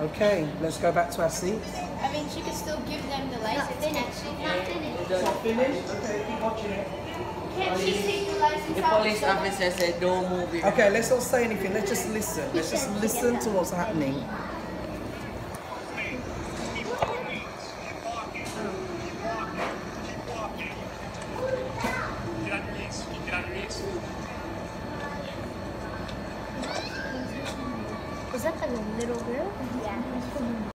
Okay, let's go back to our seats. I mean, she could still give them the license. Not finished. Not finished. It's not finished? Okay, keep watching it. Can't she take the license The out? police officer said don't move it. Okay, let's not say anything. Let's just listen. Let's just listen to what's happening. Was that the little girl? Yeah.